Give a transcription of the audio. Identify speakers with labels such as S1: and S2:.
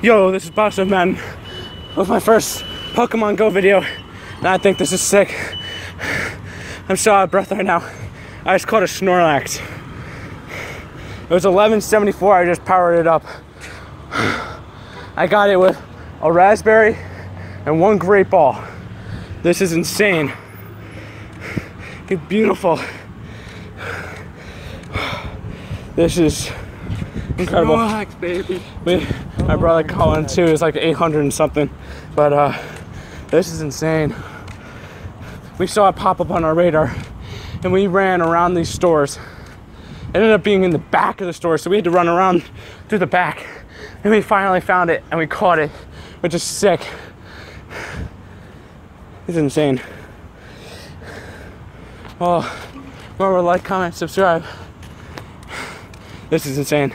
S1: Yo, this is Boss of Men. It was my first Pokemon Go video, and I think this is sick. I'm so out of breath right now. I just caught a Snorlax. It was 1174, I just powered it up. I got it with a Razz Berry and one great ball. This is insane. It's beautiful. This is incredible.
S2: Snorlax, baby.
S1: We, my brother Colin too is like 800 and something, but uh, this is insane. We saw it pop up on our radar, and we ran around these stores. It ended up being in the back of the store, so we had to run around through the back, and we finally found it and we caught it, which is sick. It's insane. Well, remember like, comment, subscribe. This is insane.